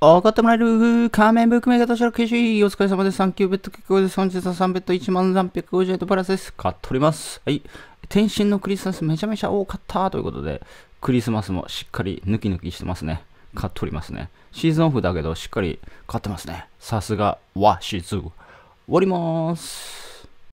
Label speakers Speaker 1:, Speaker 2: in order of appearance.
Speaker 1: お買ってもらえる仮面ブックメーカーとしての消しお疲れ様です。サンキューベッド結構です。本日は3ベッド1万350円とプラスです。買っております。はい。天津のクリスマスめちゃめちゃ多かったということで、クリスマスもしっかり抜き抜きしてますね。買っておりますね。シーズンオフだけどしっかり買ってますね。さすが和シズ。終わりまーす。